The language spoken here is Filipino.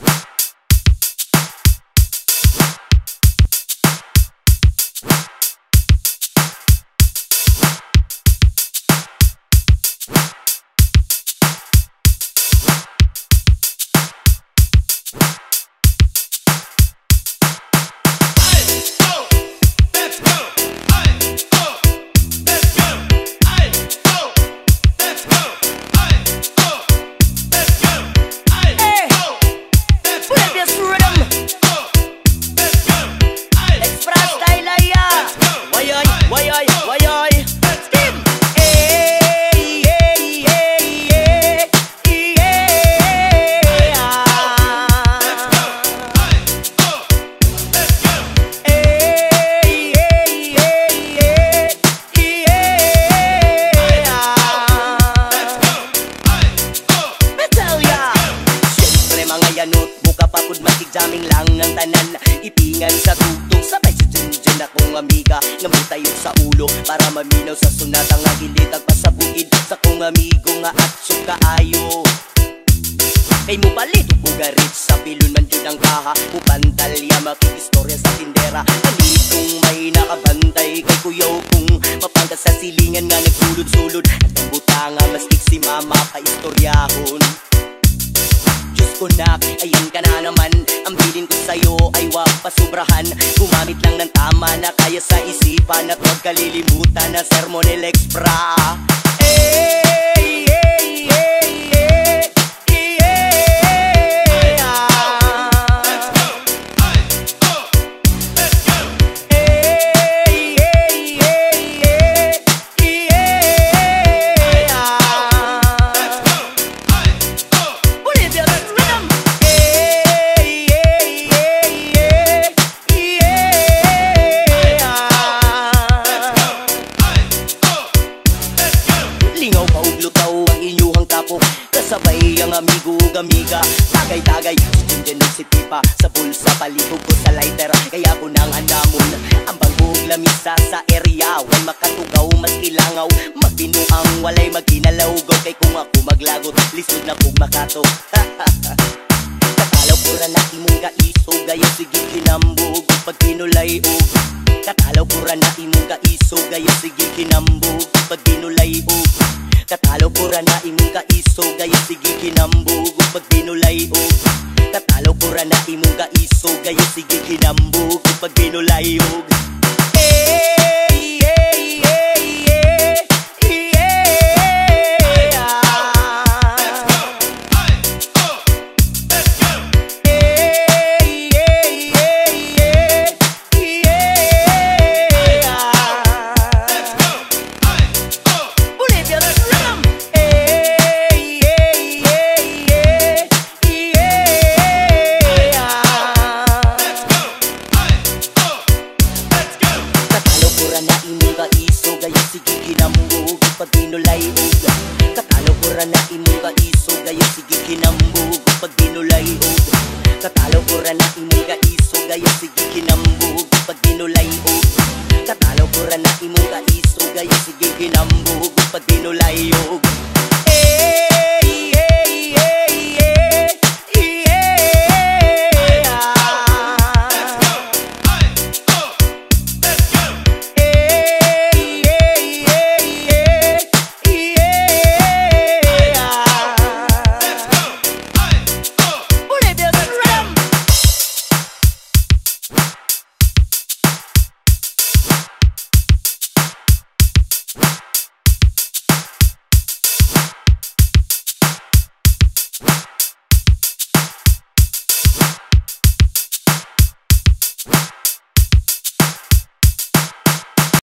you Daming lang ang tanan. Ipingan sa tugtog Sabay Junjun akong amiga. Ngamit tayo sa ulo Para maminaw sa sunat. Ang agilitag pa sa kong amigo nga at kaayo Kay mo palit bugarit sa pilon man jud ang kaha. Upantalya makikistorya sa tindera. Kanitong may nakabantay kay kuyaw kung Mapangkas sa silingan nga nagsulod-sulod. At ang butanga mas si mama pa istoryahon ko na. Ayan ka na naman. Ang bilin ko sa'yo ay wag pasubrahan. Gumamit lang ng tama na kaya sa isipan. At huwag kalilimutan na sermon Extra Hey, Kasabay ang amigo ug amiga Tagay-tagay, si Jinjen ug si Pipa Sa pulsa palihog ko sa lighter Kaya ko nang andamon. Ang bangog lamisa sa area Way makatugaw, mas kilangaw Magbinuang walay magkinalaw Go kay kung ako maglagot Lisod na kong makato. Katalaw ko ra na imong kaisog Gayo sige kinambog. Pag pinulay og. Katalaw ko ra na imong kaisog Gayo sige kinambog. Pag pinulay og Katalaw ko ra na imong kaisog Gayo sige kinambog Pag pinulay og Katalaw ko ra na imong kaisog Gayo sige kinambog Pag pinulay og Hey pag dinulay og Katalo ko ra na imong kaisog Gayo sige kinambog. Pag dinulay og Katalo ko ra na imong kaisog Gayo sige kinambog. Pag dinulay og Katalo ko ra na imong kaisog Gayo sige kinambog.